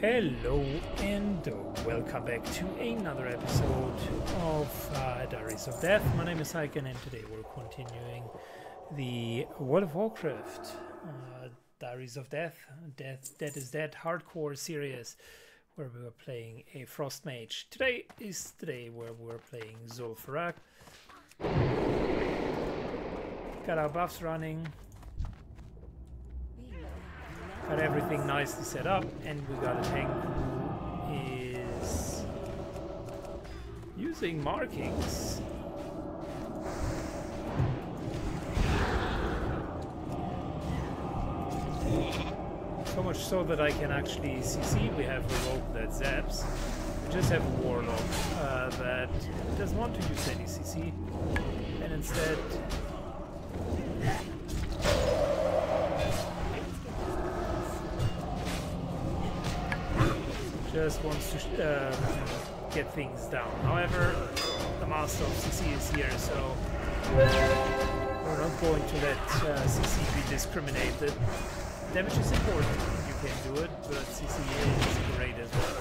Hello and welcome back to another episode of uh, Diaries of Death. My name is Syken and today we're continuing the World of Warcraft uh, Diaries of Death, Death Dead is Dead hardcore series where we were playing a Frost Mage. Today is the day where we're playing Zul'Farrak. Got our buffs running, got everything nicely set up, and we got a tank who is using markings. So much so that I can actually CC. We have a rogue that zaps. We just have a warlock uh, that doesn't want to use any CC, and instead just wants to uh, get things down. However, the master of CC is here, so we're not going to let uh, CC be discriminated. Damage is important, you can do it, but CC is great as well.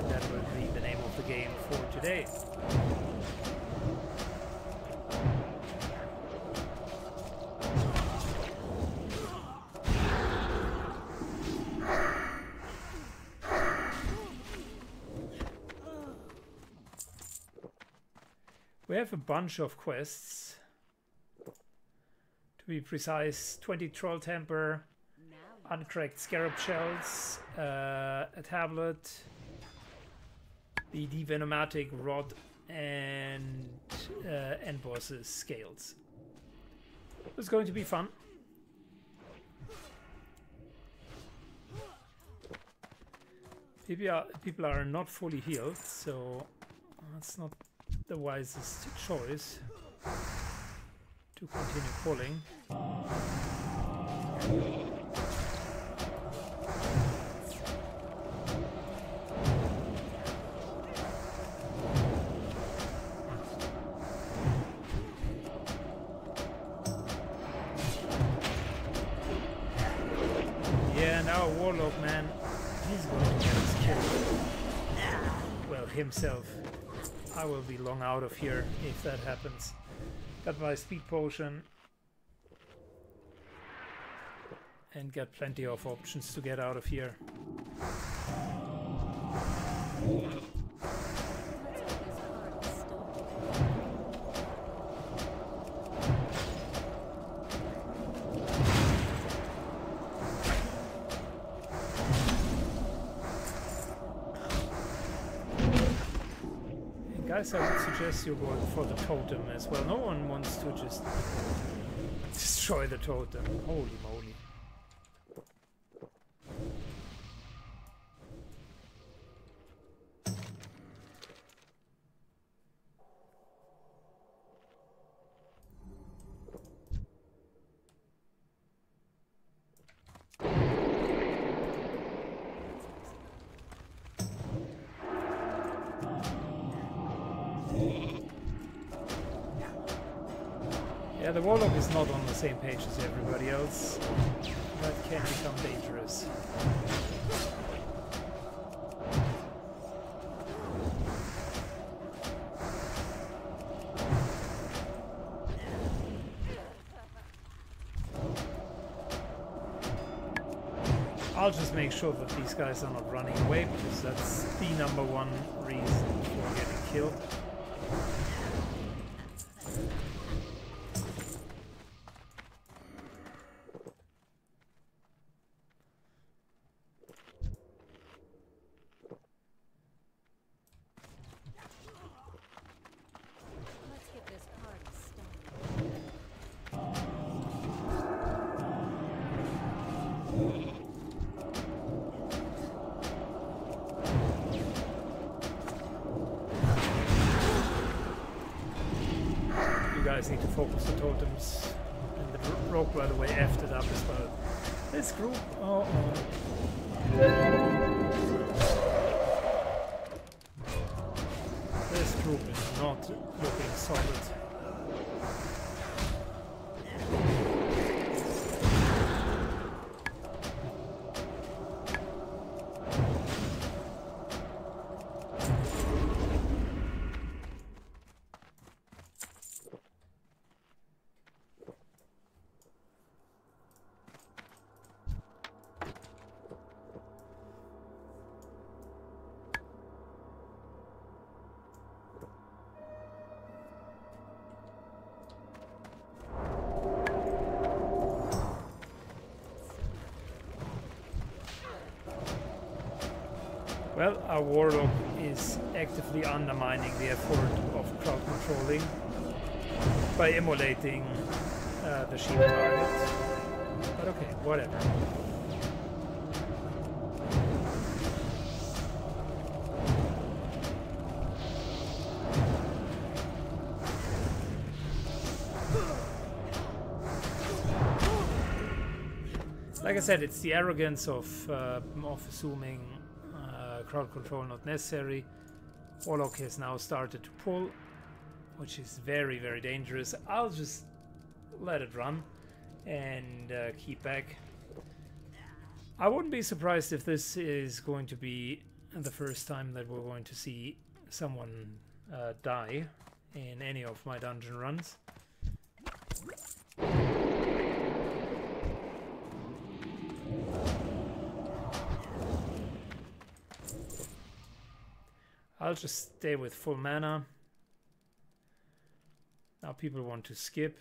And that will be the name of the game for today. We have a bunch of quests. To be precise, 20 Troll Temper, uncracked Scarab Shells, uh, a tablet, the Divino-matic Rod, and uh, End Bosses Scales. It's going to be fun. People are, people are not fully healed, so that's not the wisest choice to continue pulling. Yeah, now Warlock man, he's going to get us killed. Well, himself. I will be long out of here if that happens. Got my speed potion. And got plenty of options to get out of here. I would suggest you going for the totem as well. No one wants to just destroy the totem. Holy moly. Same page as everybody else. That can become dangerous. I'll just make sure that these guys are not running away because that's the number one reason for getting killed. Looking solid. Well, our warlock is actively undermining the effort of crowd controlling by immolating uh, the sheep target. But okay, whatever. Like I said, it's the arrogance of, uh, of assuming crowd control not necessary. Warlock has now started to pull, which is very, very dangerous. I'll just let it run and uh, keep back. I wouldn't be surprised if this is going to be the first time that we're going to see someone uh, die in any of my dungeon runs. I'll just stay with full mana. Now people want to skip.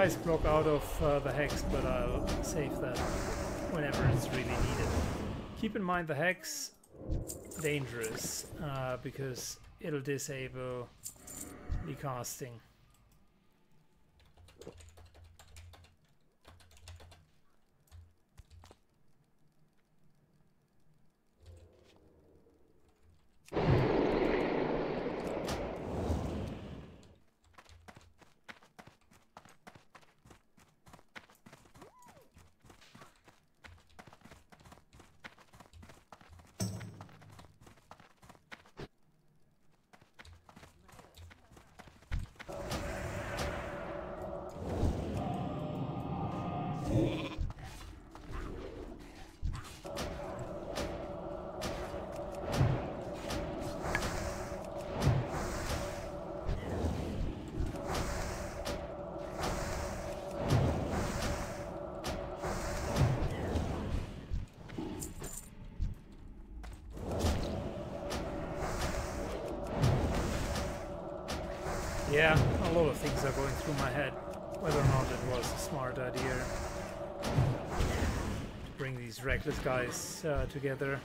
Ice block out of uh, the hex, but I'll save that whenever it's really needed. Keep in mind the hex dangerous uh, because it'll disable the casting. Yeah, a lot of things are going through my head. Whether or not it was a smart idea to bring these reckless guys uh, together.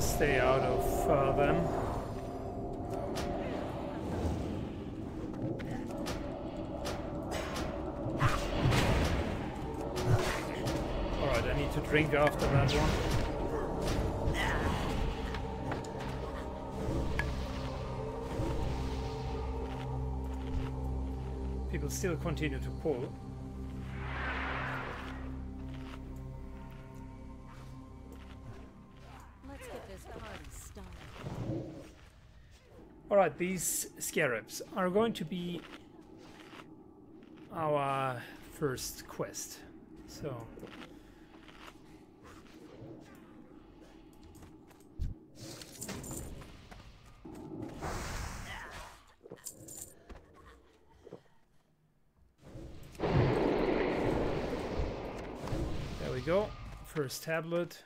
Stay out of uh, them. Alright, I need to drink after that one. People still continue to pull. Alright, these scarabs are going to be our first quest. So. There we go. First tablet.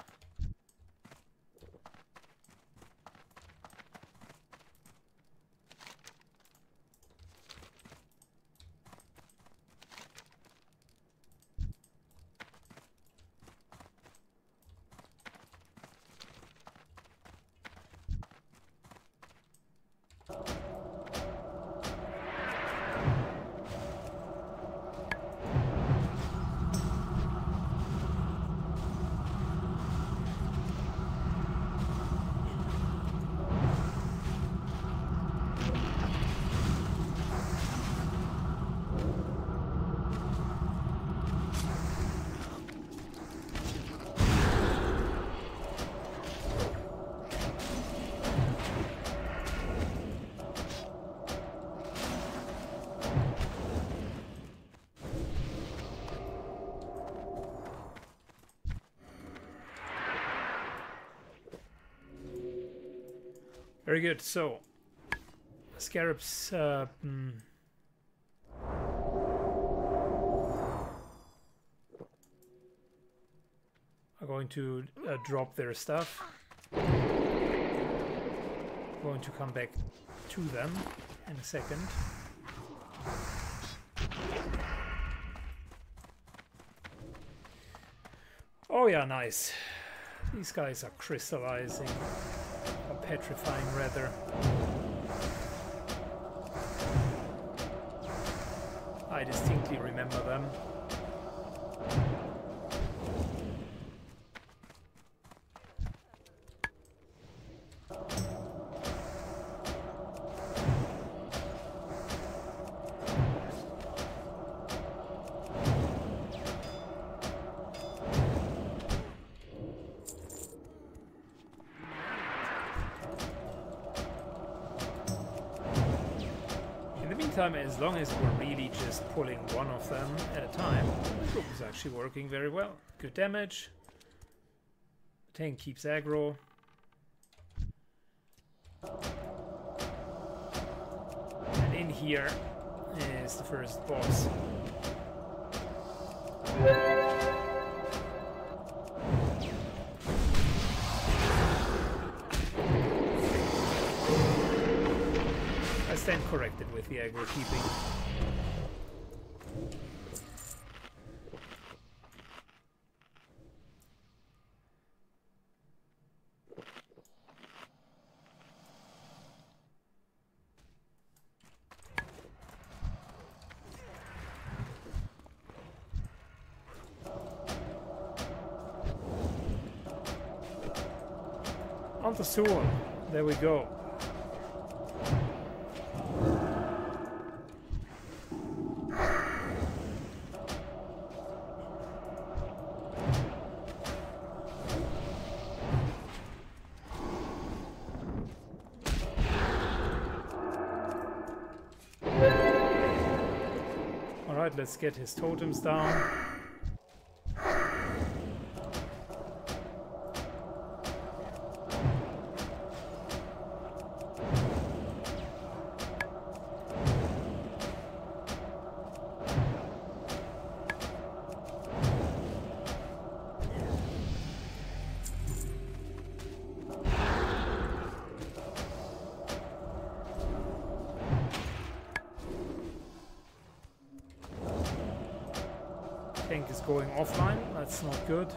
Very good. So, scarabs. Uh, mm, are going to uh, drop their stuff. Going to come back to them in a second. Oh yeah, nice. These guys are crystallizing or petrifying rather. I distinctly remember them. As long as we're really just pulling one of them at a time, the group is actually working very well. Good damage. Tank keeps aggro. And in here is the first boss. Stand corrected with the aggro keeping. On the sword. There we go. Let's get his totems down. Tank is going offline. That's not good.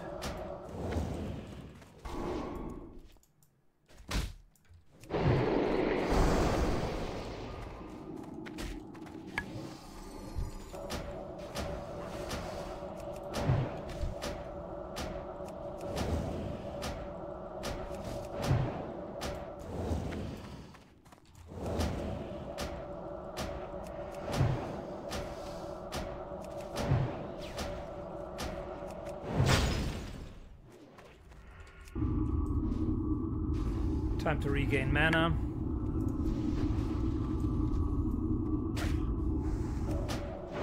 to regain mana.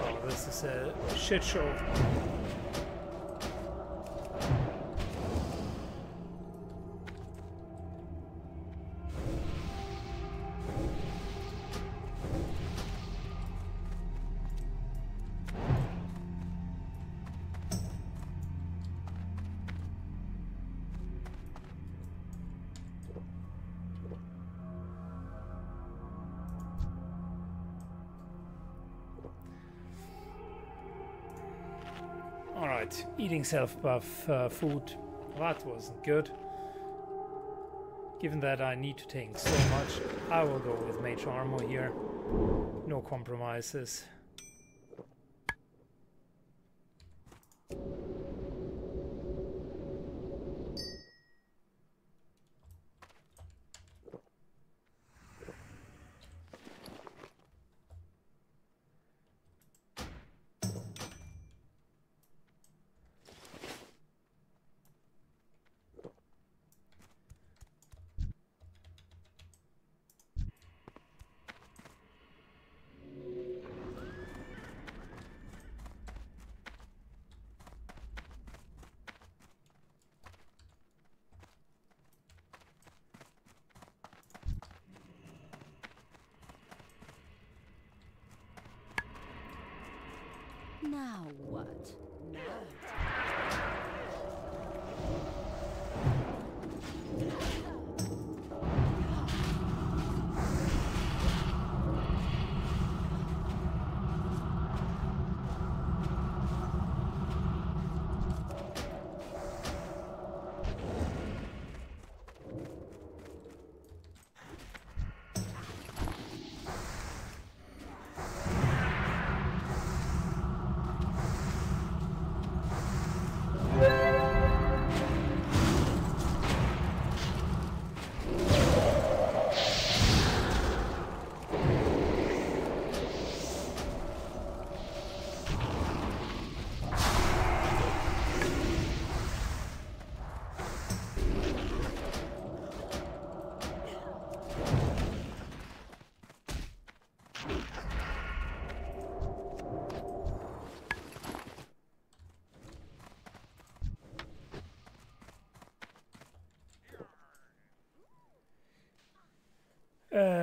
Oh, this is a shit show. Eating self-buff uh, food. That wasn't good. Given that I need to tank so much, I will go with mage armor here. No compromises. Now what?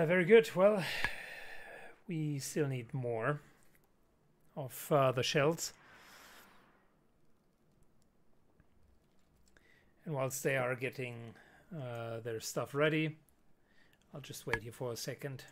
Uh, very good. Well, we still need more of uh, the shells. And whilst they are getting uh, their stuff ready, I'll just wait here for a second.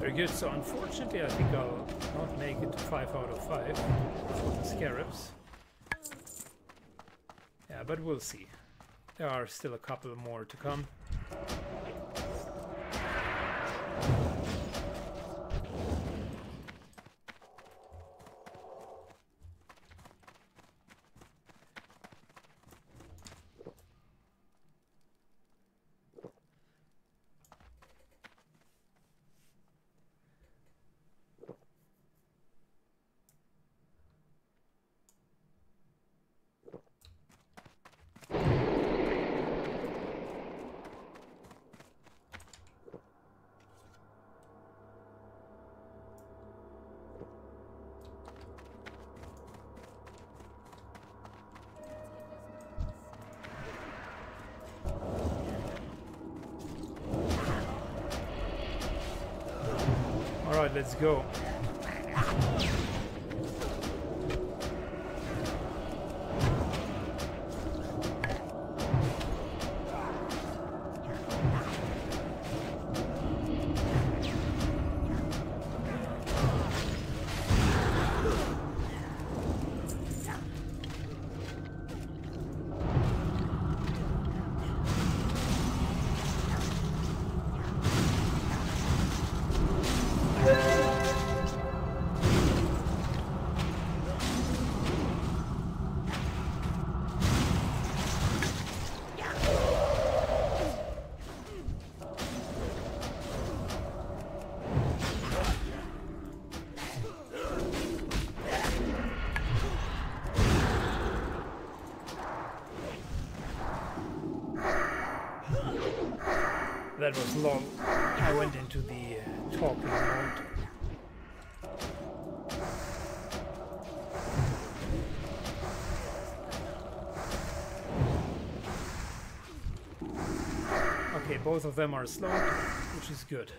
Very good. So unfortunately, I think I'll not make it to 5 out of 5 for the scarabs. Yeah, but we'll see. There are still a couple more to come. Alright, let's go. Was long. I went into the uh, talking mode. Okay, both of them are slowed, which is good.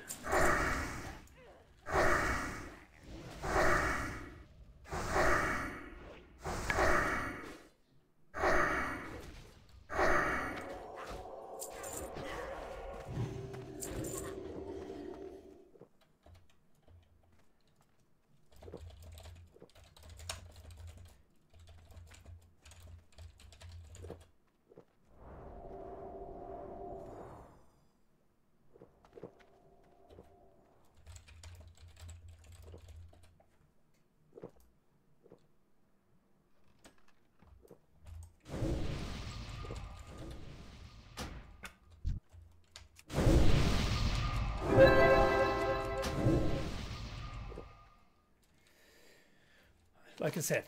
Like I said,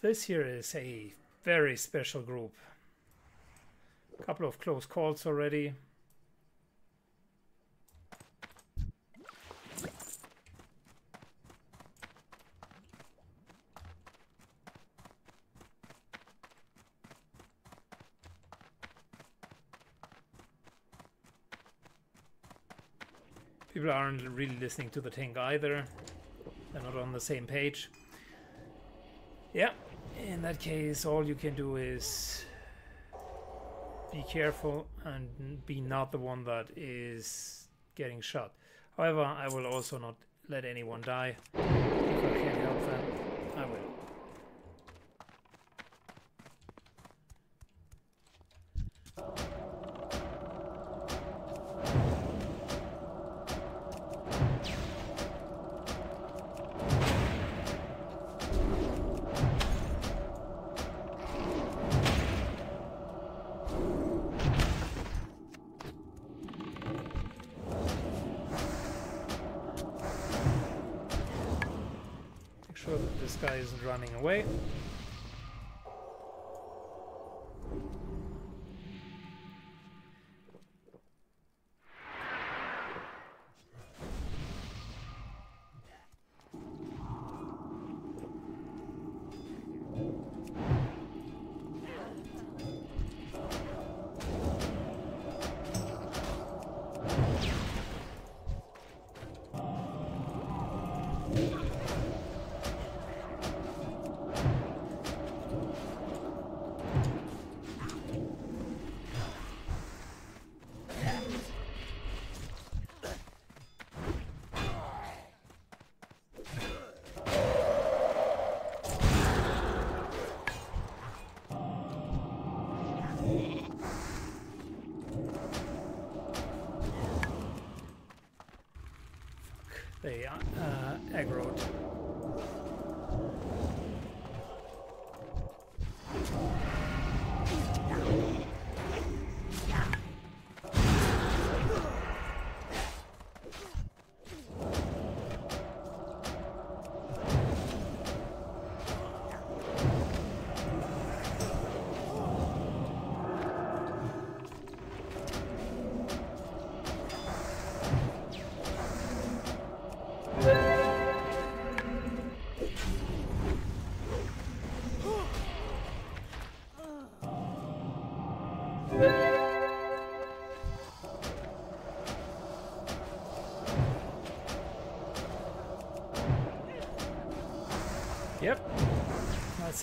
this here is a very special group. A couple of close calls already. People aren't really listening to the tank either. They're not on the same page. Yeah, in that case, all you can do is be careful and be not the one that is getting shot. However, I will also not let anyone die. This guy isn't running away.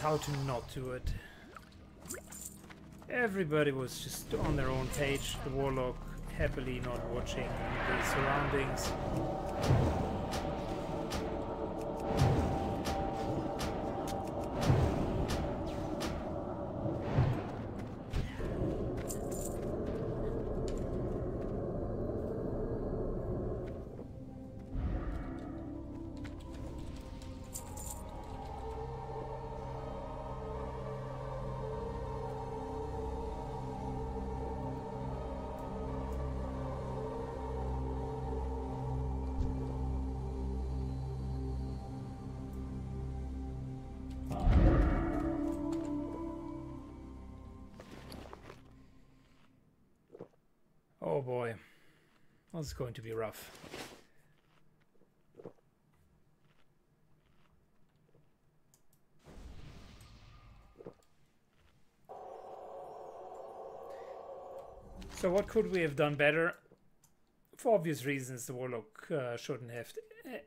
How to not do it. Everybody was just on their own page, the warlock happily not watching the surroundings. Is going to be rough. So what could we have done better? For obvious reasons, the Warlock uh, shouldn't have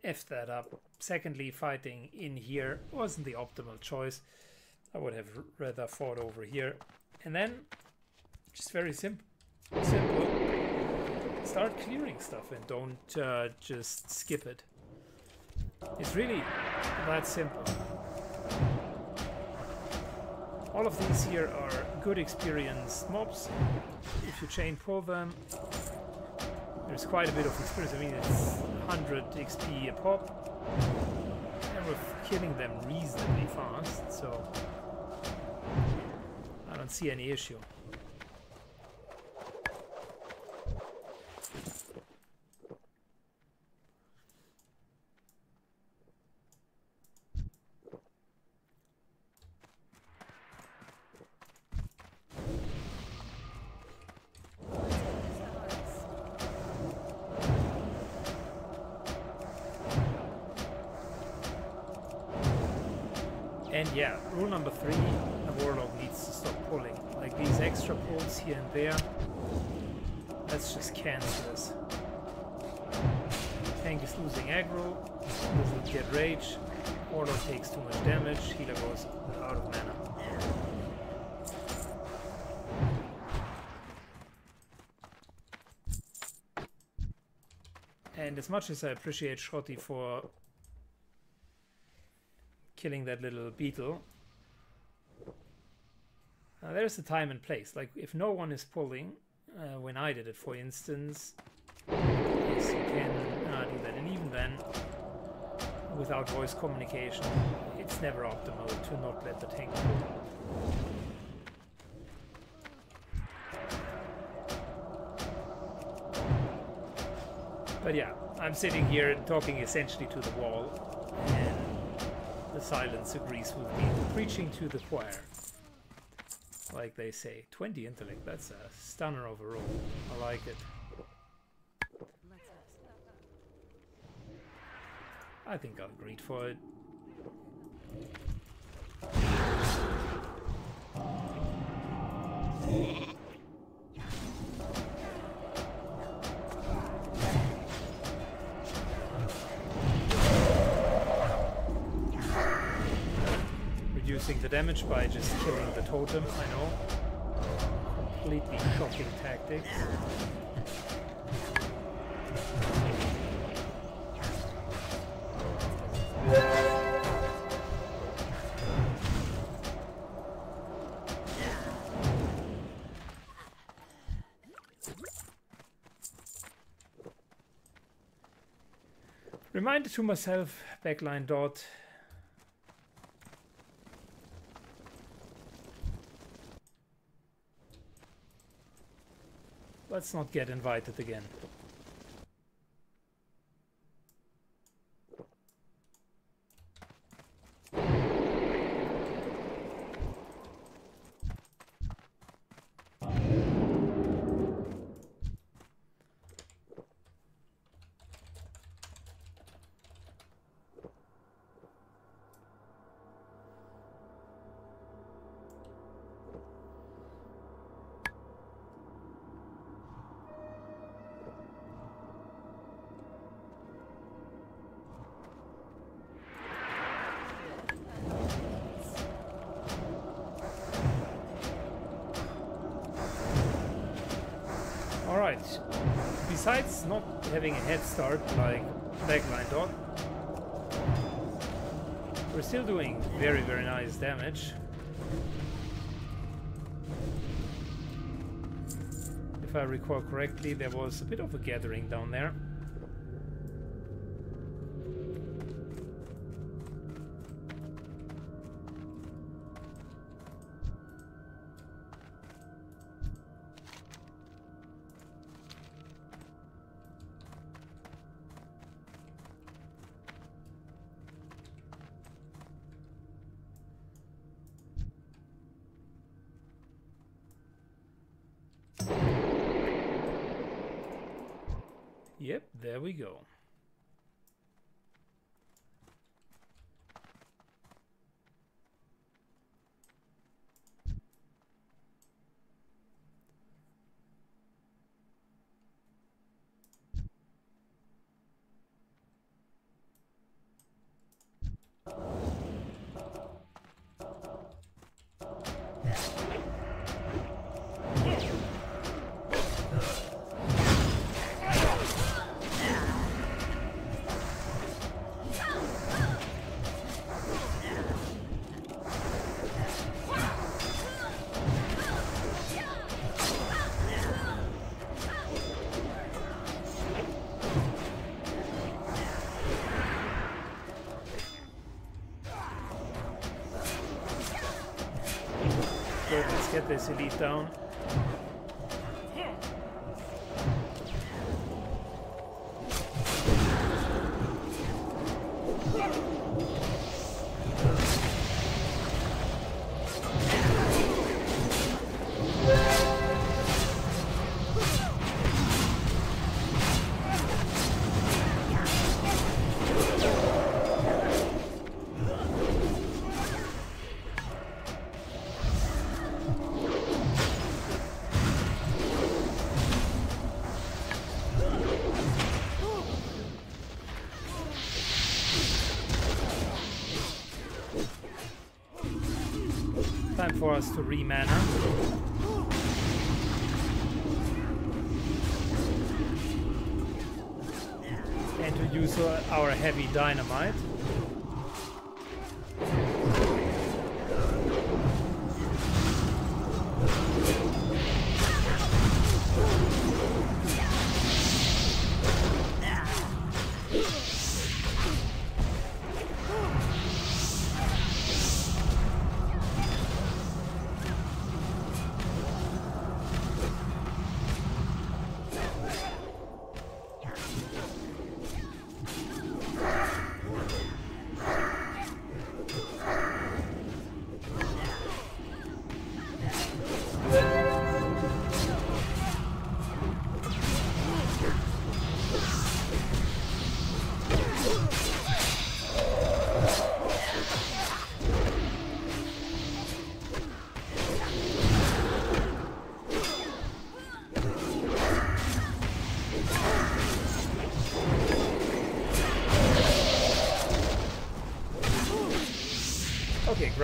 effed that up. Secondly, fighting in here wasn't the optimal choice. I would have rather fought over here. And then, just very simple, start clearing stuff and don't uh, just skip it. It's really that simple. All of these here are good experienced mobs. If you chain pull them, there's quite a bit of experience. I mean, it's 100 XP a pop. And we're killing them reasonably fast, so I don't see any issue. As much as I appreciate Shrotti for killing that little beetle. Uh, there's a time and place. Like if no one is pulling, uh, when I did it, for instance, yes, you can uh, do that. And even then, without voice communication, it's never optimal to not let the tank pull. But yeah, I'm sitting here talking essentially to the wall, and the silence agrees with me, preaching to the choir. Like they say, 20 intellect, that's a stunner overall. I like it. I think I'll greet for it. Reducing the damage by just killing the totem, I know. Completely shocking tactics. Reminder to myself, backline dot. Let's not get invited again. Alright. Besides not having a head start like backline Dog, we're still doing very very nice damage. If I recall correctly, there was a bit of a gathering down there. Good, for us to re-mana. And to use our heavy dynamite.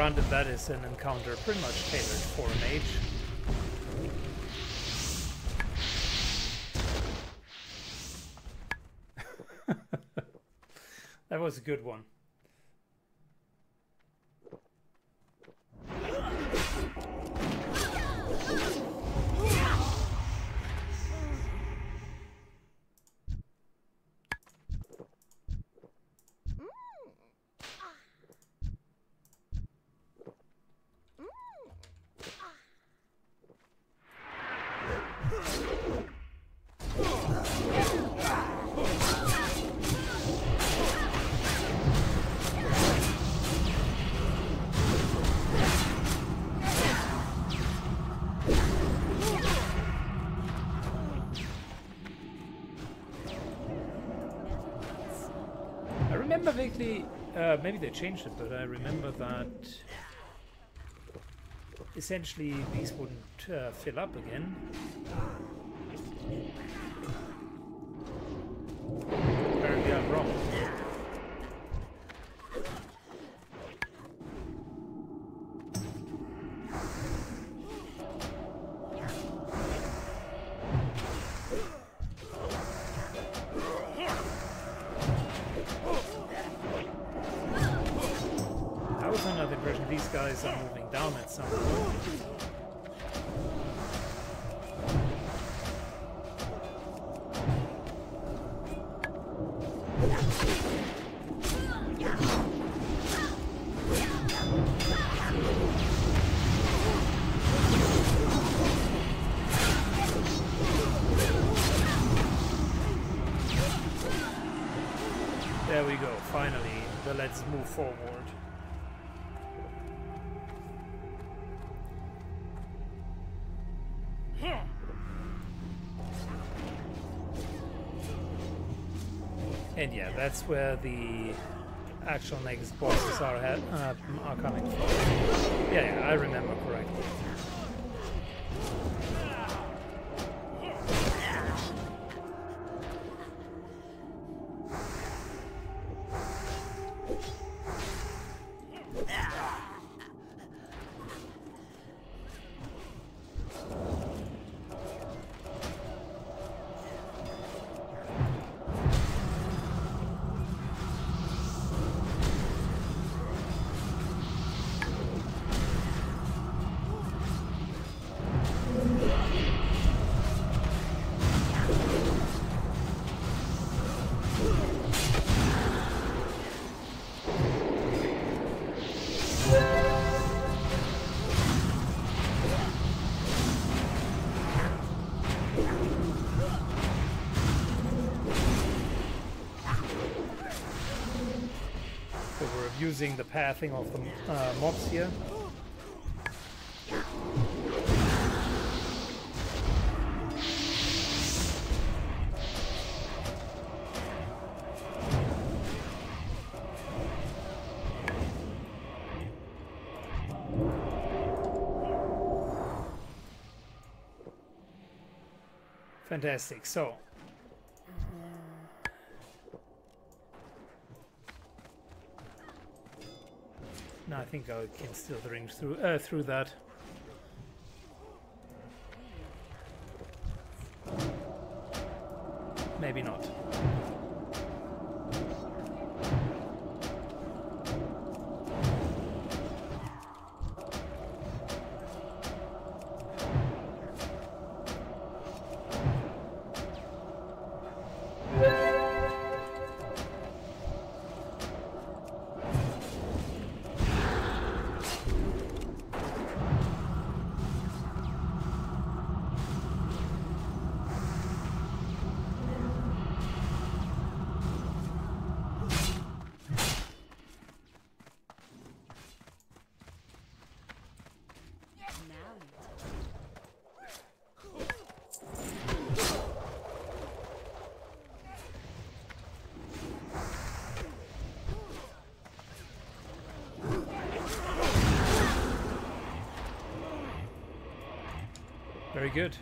Granted that is an encounter pretty much tailored for a mage. that was a good one. Uh, maybe they changed it, but I remember that essentially these wouldn't uh, fill up again. Apparently I'm wrong. That's where the actual next bosses are, uh, are coming from. Yeah, yeah, I remember correctly. Using the pathing of the uh, mobs here. Fantastic. So, think I can still drink through uh, through that. Very good.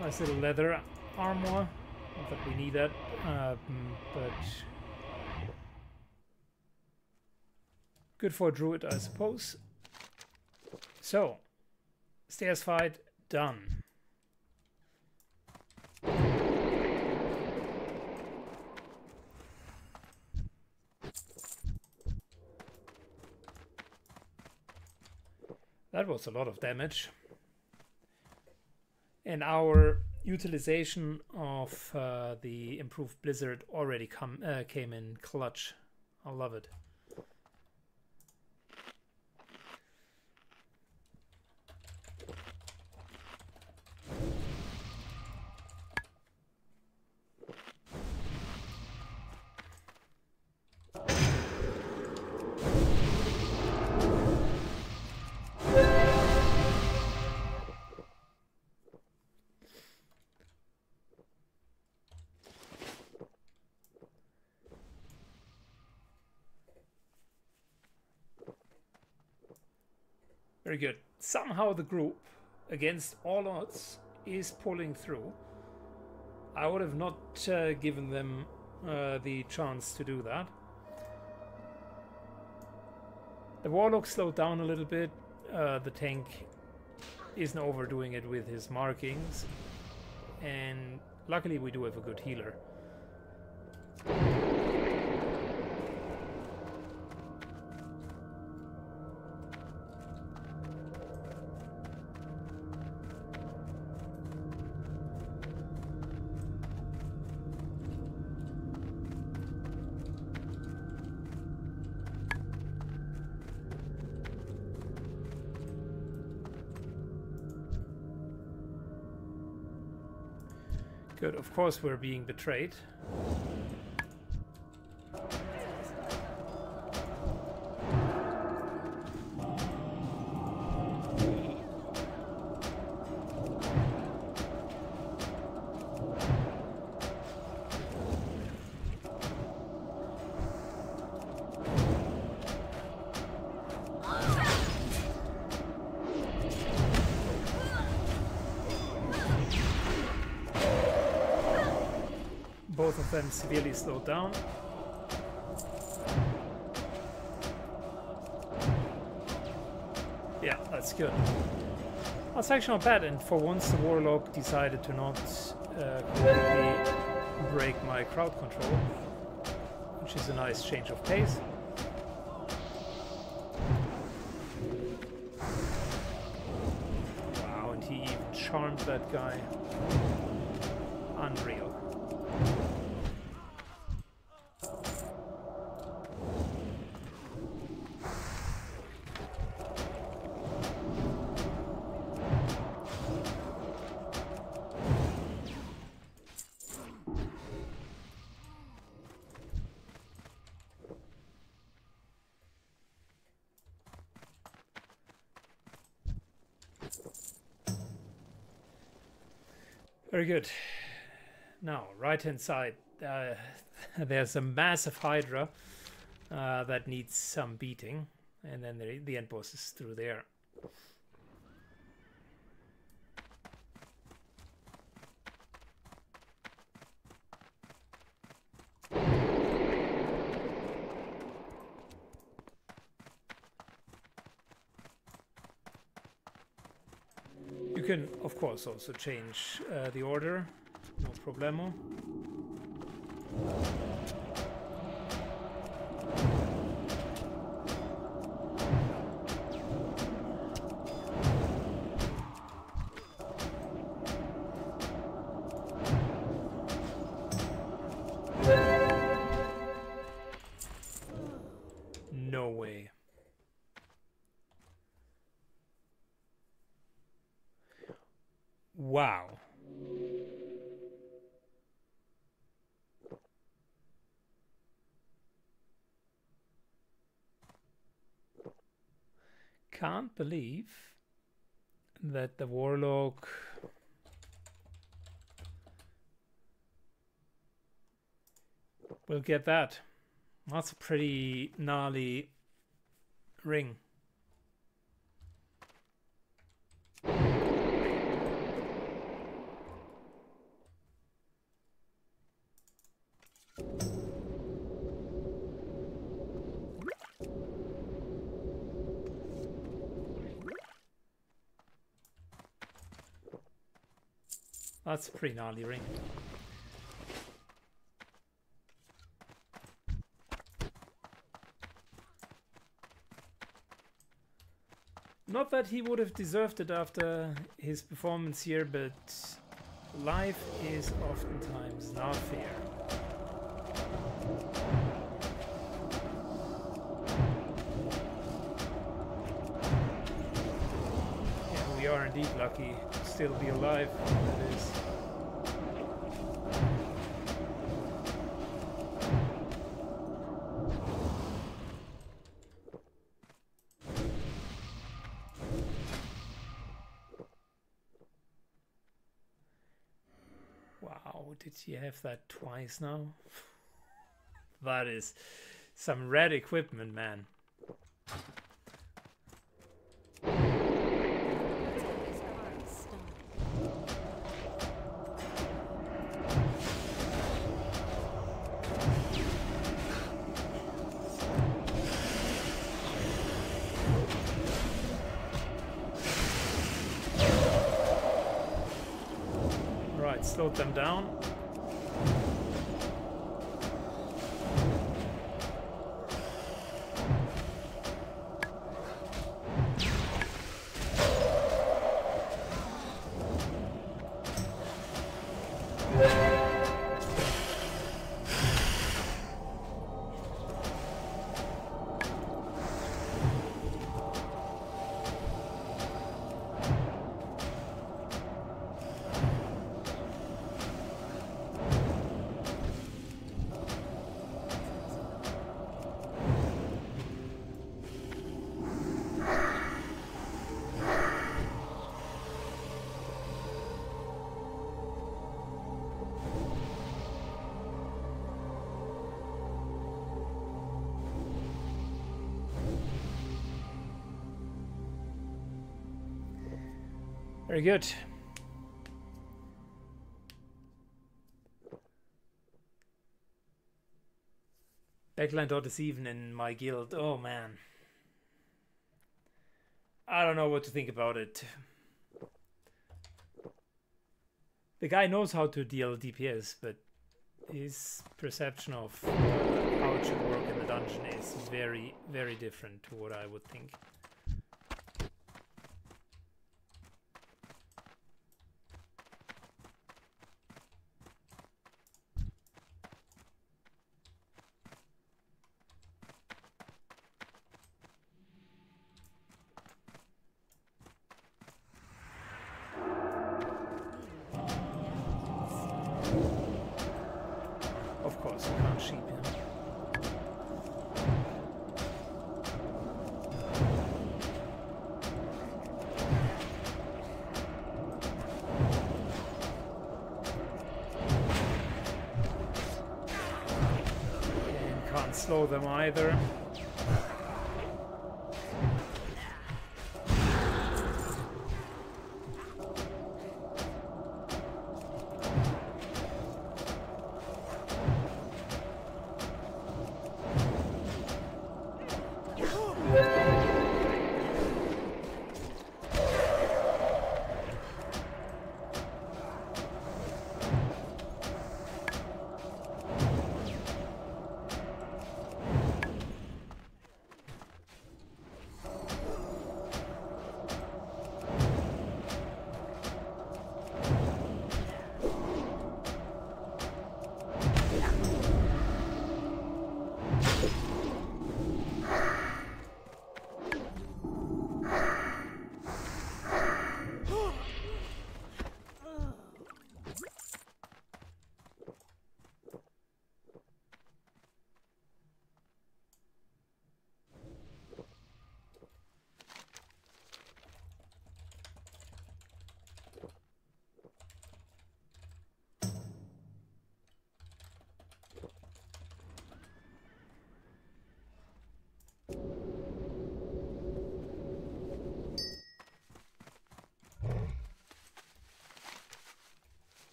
Nice little leather armor. Not that we need that, um, but good for a druid, I suppose. So, stairs fight done. That was a lot of damage. And our utilization of uh, the improved blizzard already come uh, came in clutch. I love it. Very good. Somehow the group, against all odds, is pulling through. I would have not uh, given them uh, the chance to do that. The Warlock slowed down a little bit. Uh, the tank isn't overdoing it with his markings. And luckily we do have a good healer. Course we're being betrayed. Both of them severely slowed down. Yeah, that's good. That's actually not bad, and for once the Warlock decided to not uh, completely break my crowd control, which is a nice change of pace. Wow, and he even charmed that guy. Good. Now, right hand side, uh, there's a massive Hydra uh, that needs some beating, and then the, the end boss is through there. You can, of course, also change uh, the order, no problemo. Can't believe that the warlock will get that. That's a pretty gnarly ring. That's a pretty gnarly ring. Not that he would have deserved it after his performance here, but life is oftentimes not fair. Yeah, we are indeed lucky still be alive. That is. Wow, did he have that twice now? that is some red equipment, man. Very good. Backline dot is even in my guild. Oh man. I don't know what to think about it. The guy knows how to deal DPS, but his perception of how it should work in the dungeon is very, very different to what I would think.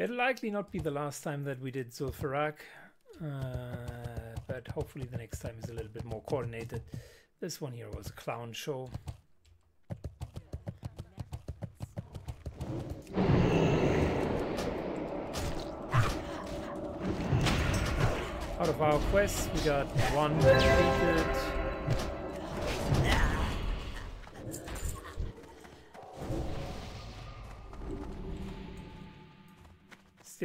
It'll likely not be the last time that we did Zul'Farrak, uh, but hopefully the next time is a little bit more coordinated. This one here was a clown show. Out of our quests, we got one completed.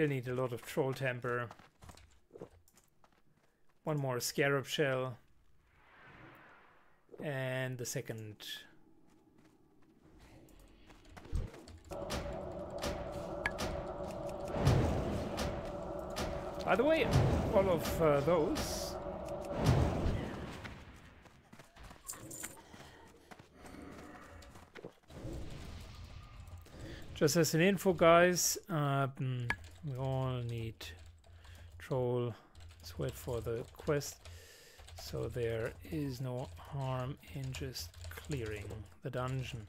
Still need a lot of troll temper. One more scarab shell. And the second. By the way, all of uh, those. Just as an info, guys, um, we all need troll. Let's wait for the quest. So there is no harm in just clearing the dungeon.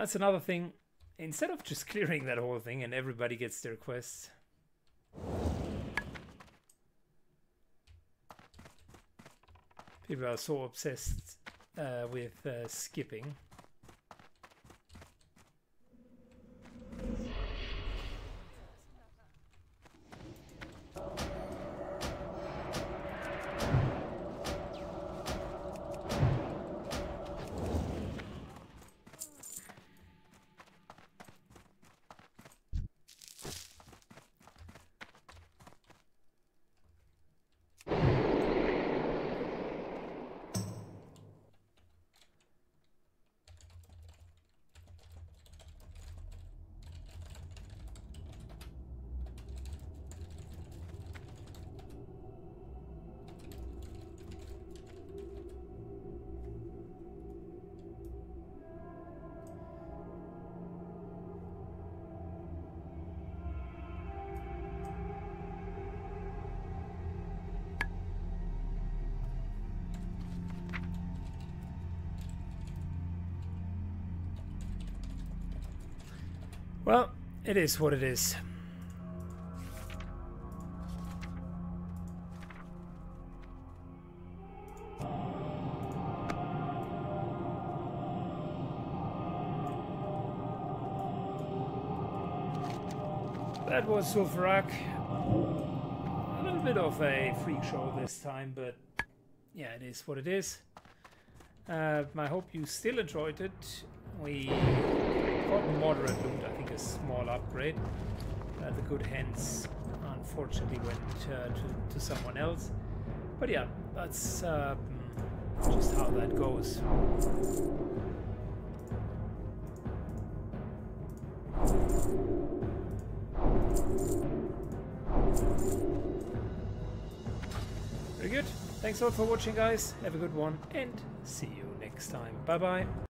That's another thing. Instead of just clearing that whole thing and everybody gets their quests. People are so obsessed uh, with uh, skipping. It is what it is. That was Zul'Farrak. A little bit of a freak show this time, but yeah, it is what it is. Uh, I hope you still enjoyed it. We got moderate loot, I think a small upgrade. Uh, the good hens unfortunately went uh, to, to someone else. But yeah, that's um, just how that goes. Very good. Thanks a lot for watching, guys. Have a good one, and see you next time. Bye bye.